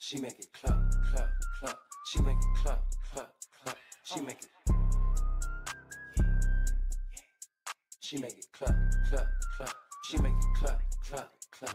She make it clap, clap, clap. She make it clap, clap, clap. She oh. make it. She make it clap, clap, clap. She make it clap, clap, clap.